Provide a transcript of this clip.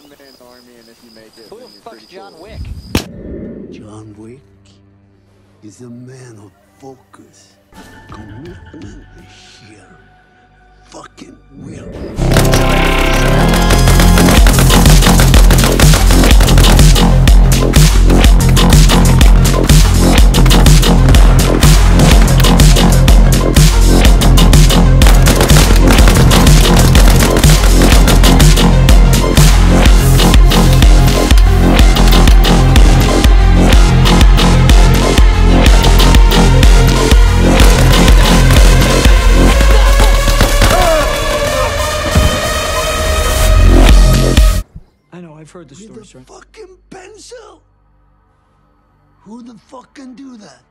one-man army, and if you make it, Who then the you're fuck's John cool. Wick? John Wick is a man of focus, commitment, and sheer fucking will. I know, I've heard the With story, a sir. fucking pencil? Who the fuck can do that?